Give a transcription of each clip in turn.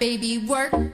Baby, work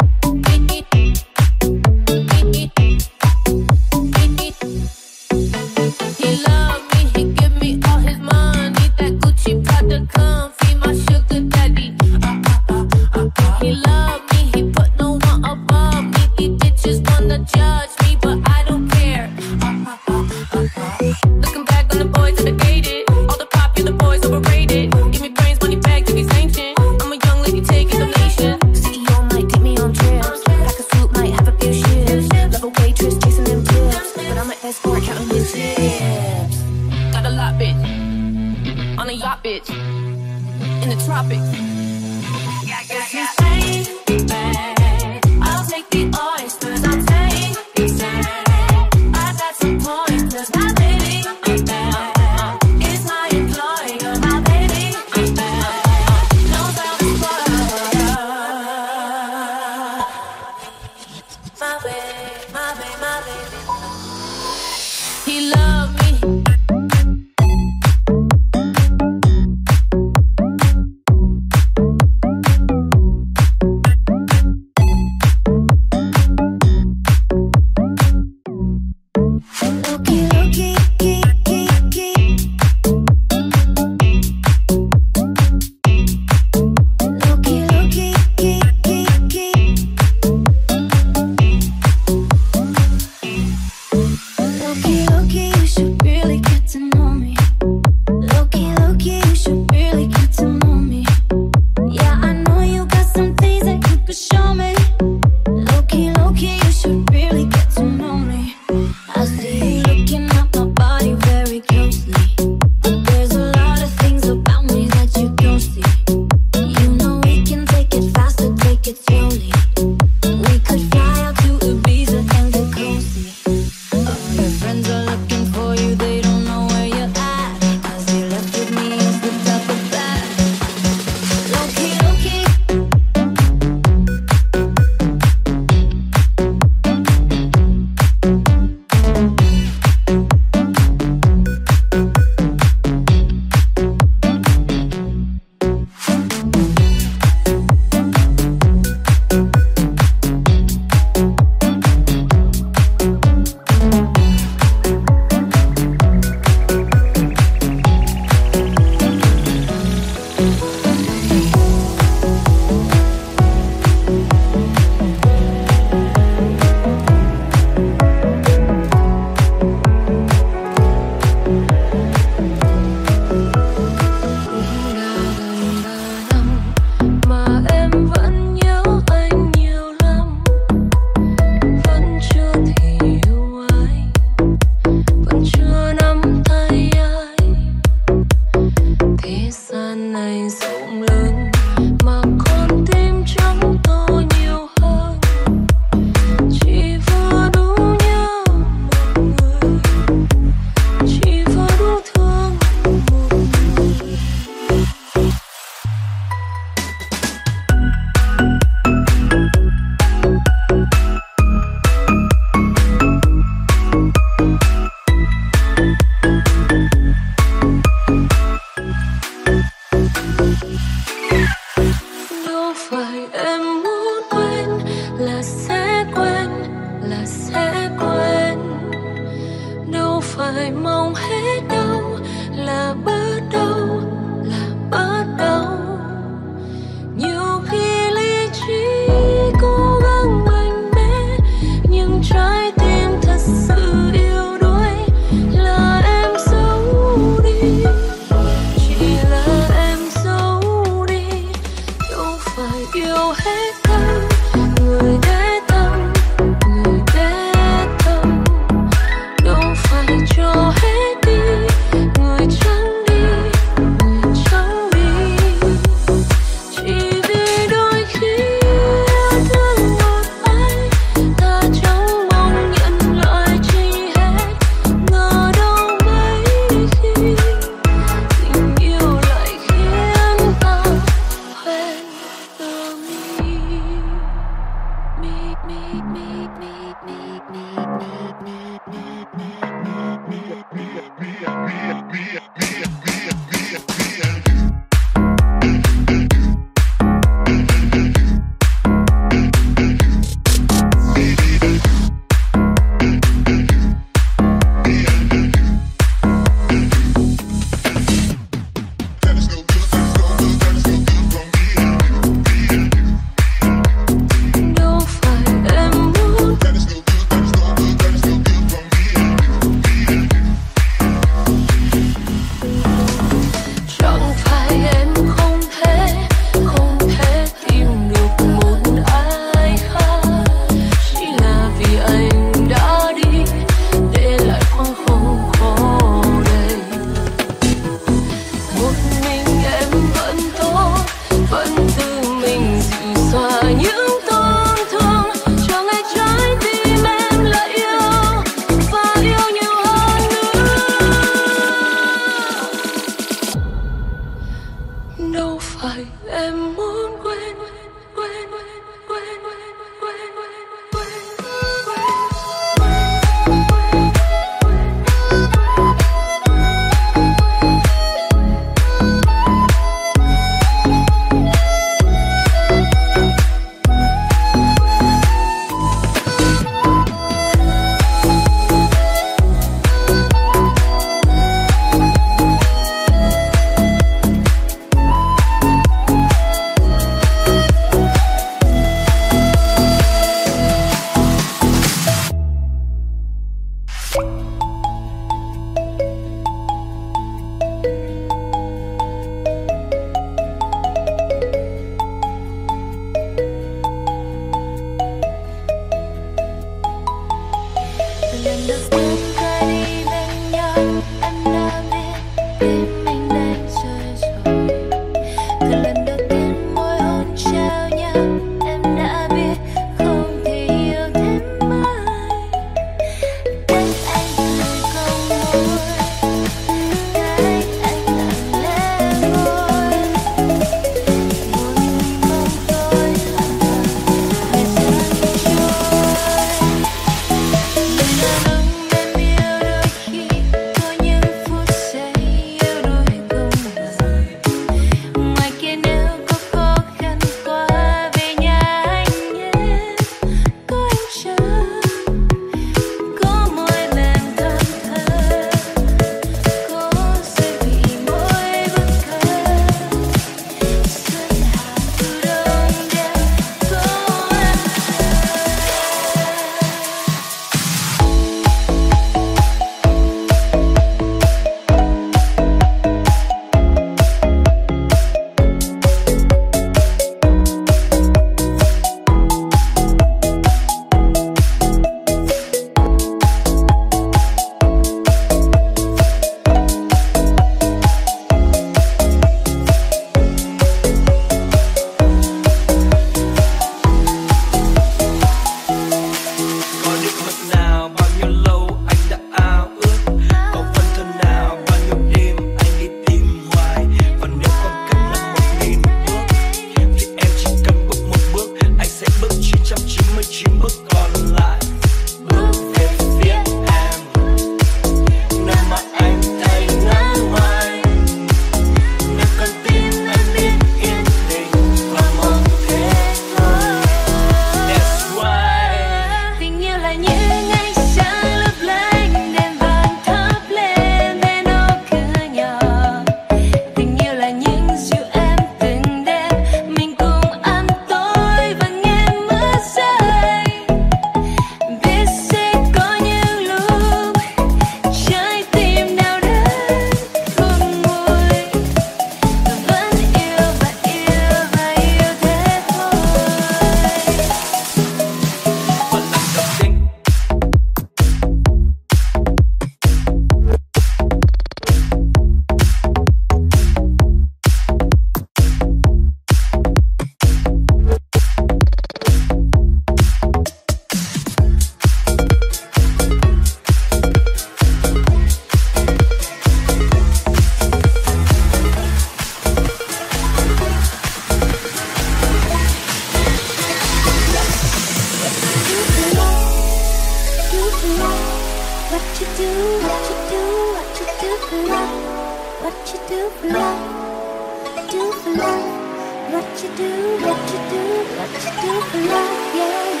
you do, what you do, what you do for love, what you do for love, do for love, what you do, what you do, what you do for love, yeah,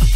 yeah.